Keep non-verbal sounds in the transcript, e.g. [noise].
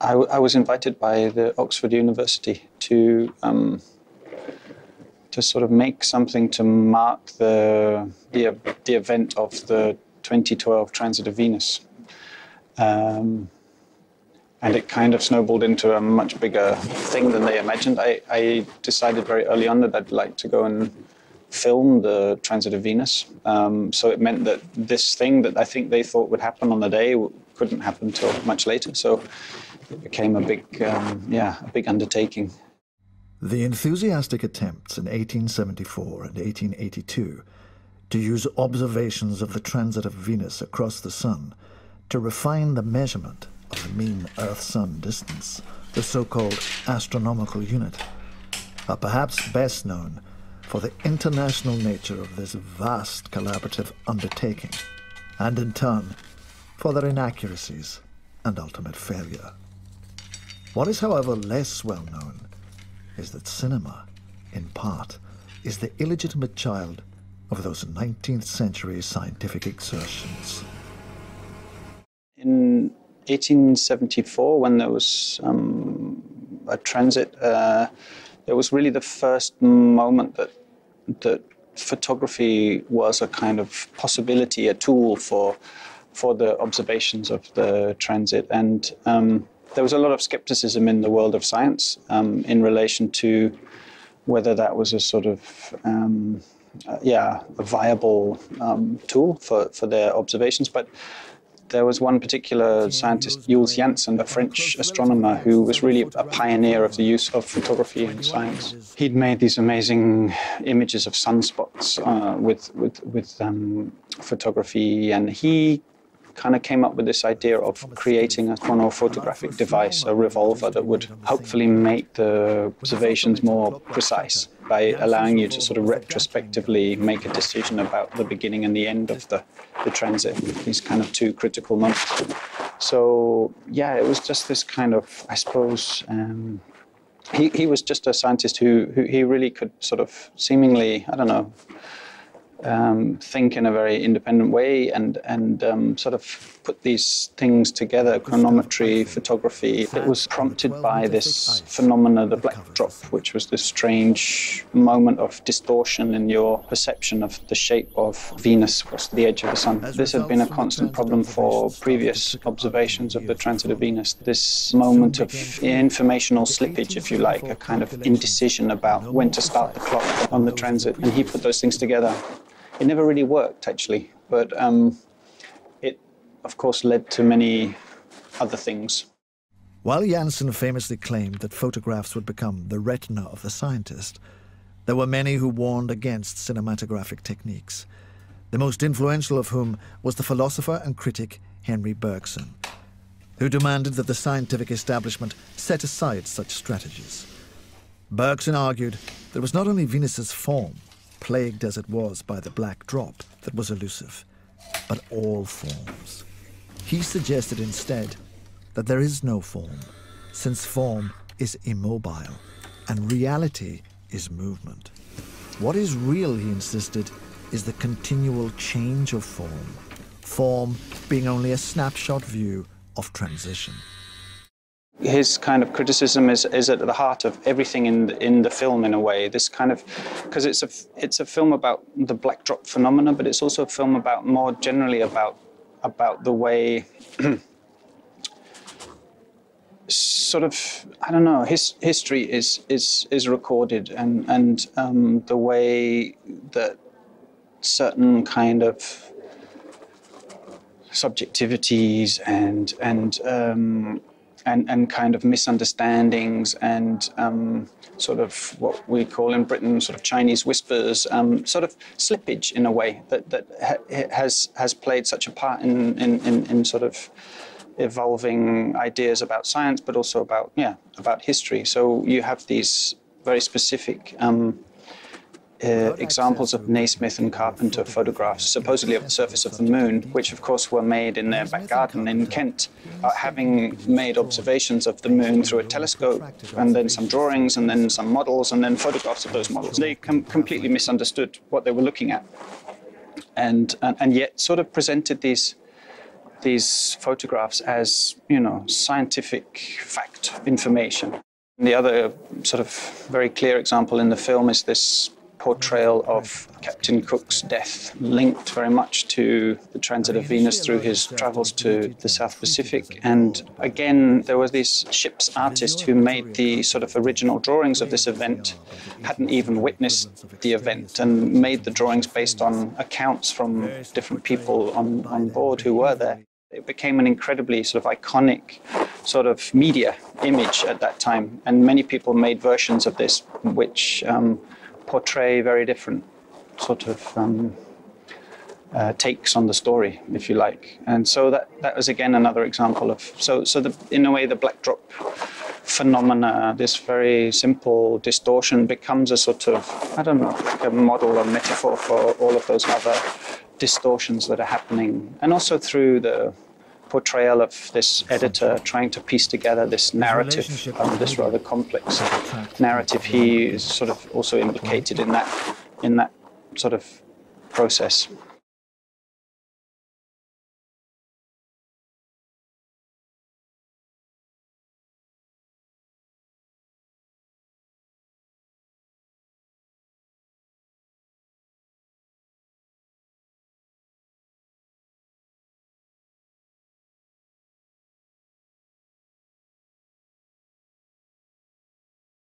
I, I was invited by the Oxford University to um, to sort of make something to mark the the, the event of the 2012 transit of Venus. Um, and it kind of snowballed into a much bigger thing than they imagined. I, I, decided very early on that I'd like to go and film the transit of Venus. Um, so it meant that this thing that I think they thought would happen on the day couldn't happen until much later. So it became a big, um, yeah, a big undertaking. The enthusiastic attempts in 1874 and 1882 to use observations of the transit of Venus across the Sun to refine the measurement of the mean Earth-Sun distance, the so-called astronomical unit, are perhaps best known for the international nature of this vast collaborative undertaking, and in turn, for their inaccuracies and ultimate failure. What is, however, less well known is that cinema, in part, is the illegitimate child of those 19th century scientific exertions. In 1874, when there was um, a transit, uh, it was really the first moment that that photography was a kind of possibility, a tool for for the observations of the transit, and um, there was a lot of skepticism in the world of science um, in relation to whether that was a sort of um, uh, yeah a viable um, tool for for their observations, but there was one particular scientist, Jules Janssen, a French astronomer, who was really a pioneer of the use of photography in science. He'd made these amazing images of sunspots uh, with, with, with um, photography, and he kind of came up with this idea of creating a chronophotographic device, a revolver that would hopefully make the observations more precise by allowing you to sort of retrospectively make a decision about the beginning and the end of the, the transit, these kind of two critical moments. So, yeah, it was just this kind of, I suppose, um, he, he was just a scientist who, who he really could sort of seemingly, I don't know, um, think in a very independent way and and um, sort of put these things together chronometry photography. It was prompted by this phenomena the black drop which was this strange moment of distortion in your perception of the shape of Venus across the edge of the sun. This had been a constant problem for previous observations of the transit of Venus. This moment of informational slippage if you like a kind of indecision about when to start the clock on the transit and he put those things together it never really worked, actually, but um, it, of course, led to many other things. While Janssen famously claimed that photographs would become the retina of the scientist, there were many who warned against cinematographic techniques, the most influential of whom was the philosopher and critic Henri Bergson, who demanded that the scientific establishment set aside such strategies. Bergson argued that it was not only Venus's form, plagued as it was by the black drop that was elusive, but all forms. He suggested instead that there is no form, since form is immobile and reality is movement. What is real, he insisted, is the continual change of form, form being only a snapshot view of transition his kind of criticism is, is at the heart of everything in the, in the film in a way. This kind of because it's a it's a film about the black drop phenomena but it's also a film about more generally about about the way [clears throat] sort of I don't know his history is is is recorded and and um, the way that certain kind of subjectivities and and um, and, and kind of misunderstandings and um, sort of what we call in Britain sort of Chinese whispers, um, sort of slippage in a way that, that ha has, has played such a part in, in, in, in, sort of evolving ideas about science, but also about, yeah, about history. So you have these very specific um, uh, examples of Nasmyth and Carpenter photographs, supposedly of the surface of the moon, which of course were made in their back garden in Kent, uh, having made observations of the moon through a telescope, and then some drawings, and then some models, and then photographs of those models. They com completely misunderstood what they were looking at, and, and, and yet sort of presented these these photographs as, you know, scientific fact information. The other sort of very clear example in the film is this portrayal of Captain Cook's death, linked very much to the transit of Venus through his travels to the South Pacific. And again, there were these ship's artists who made the sort of original drawings of this event, hadn't even witnessed the event, and made the drawings based on accounts from different people on, on board who were there. It became an incredibly sort of iconic sort of media image at that time, and many people made versions of this which um, portray very different sort of um, uh, takes on the story, if you like. And so that, that was again another example of so so the, in a way the black drop phenomena, this very simple distortion becomes a sort of I don't know like a model or metaphor for all of those other distortions that are happening, and also through the portrayal of this editor trying to piece together this narrative, um, this rather complex narrative. He is sort of also implicated in that, in that sort of process.